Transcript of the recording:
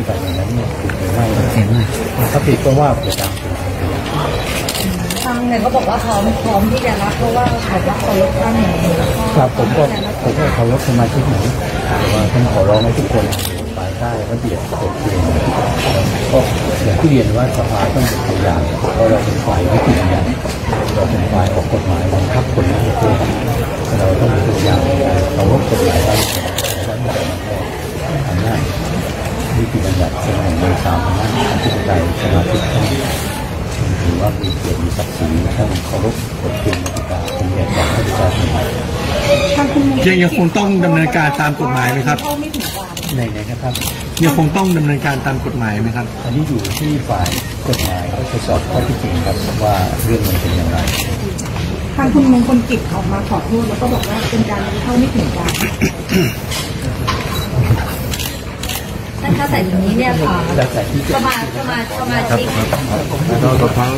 ฏิบัติอย่างนั้นเนี่ยผิดหรือไม่ถ้าผิดก็ว่าไปตามกฎหมายทางเนี่ยเขาบอกว่าพร้อมพร้อมที่จะรับเพราะว่าเขาว่าเขาลดค่าเหนื่อยแล้วก็ครับผมก็ผมก็เคารพสมาชิกหนูแต่ว่าท่านขอร้องให้ทุกคนฝ่ายได้ระเบียบกฎเกณฑ์ก็อย่างที่เรียนว่าสภาต้องเป็นตัวอย่างเพราะเราเป็นฝ่ายวิจิตรอย่าง ติบัญญัติสมัยในสามอำนอธิปไตยสมาชิกต้องถือว่ามีเกียรติมีศักดิ์ศรีต้องเคารพกฎเกณฑ์กติกาเป็นอย่างของประชาชนยังยังคงต้องดำเนินการตามกฎหมายไหมครับเข้าไม่ถึงวันในไหนนะครับยังคงต้องดำเนินการตามกฎหมายไหมครับ อันนี้อยู่ที่ฝ่ายกฎหมายเขาจะสอบข้อที่จริงครับว่าเรื่องมันเป็นอย่างไรทางคุณมงคลกิจออกมาขอโทษแล้วก็บอกว่าเป็นการรู้เท่าไม่ถึงการ ท่านคะแต่อย่างนี้เนี่ยค่ะแล้วแต่ที่จะสมาสมาสมาชิกเราทั้ง